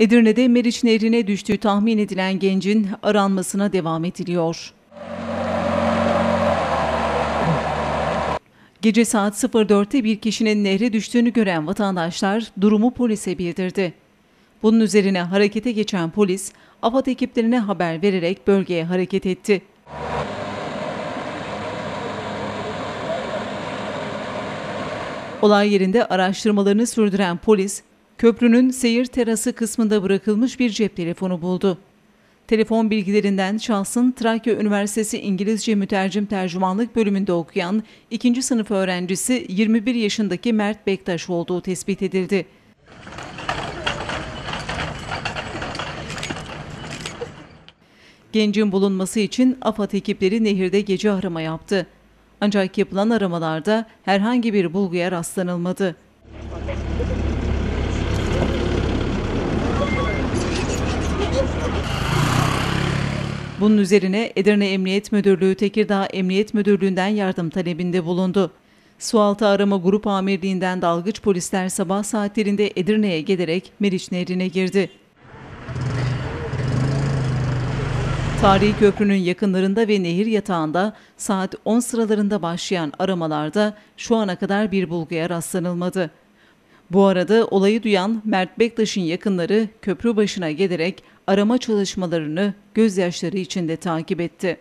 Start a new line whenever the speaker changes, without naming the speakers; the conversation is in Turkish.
Edirne'de Meriç Nehri'ne düştüğü tahmin edilen gencin aranmasına devam ediliyor. Gece saat 04'te bir kişinin nehre düştüğünü gören vatandaşlar durumu polise bildirdi. Bunun üzerine harekete geçen polis, AFAD ekiplerine haber vererek bölgeye hareket etti. Olay yerinde araştırmalarını sürdüren polis, köprünün seyir terası kısmında bırakılmış bir cep telefonu buldu. Telefon bilgilerinden şahsın Trakya Üniversitesi İngilizce Mütercim Tercümanlık bölümünde okuyan 2. sınıf öğrencisi 21 yaşındaki Mert Bektaş olduğu tespit edildi. Gencin bulunması için AFAD ekipleri nehirde gece arama yaptı. Ancak yapılan aramalarda herhangi bir bulguya rastlanılmadı. Bunun üzerine Edirne Emniyet Müdürlüğü Tekirdağ Emniyet Müdürlüğü'nden yardım talebinde bulundu. Sualtı Arama Grup Amirliği'nden dalgıç polisler sabah saatlerinde Edirne'ye gelerek Meriç Nehri'ne girdi. Tarihi köprünün yakınlarında ve nehir yatağında saat 10 sıralarında başlayan aramalarda şu ana kadar bir bulguya rastlanılmadı. Bu arada olayı duyan Mert Bektaş'ın yakınları köprü başına gelerek arama çalışmalarını gözyaşları içinde takip etti.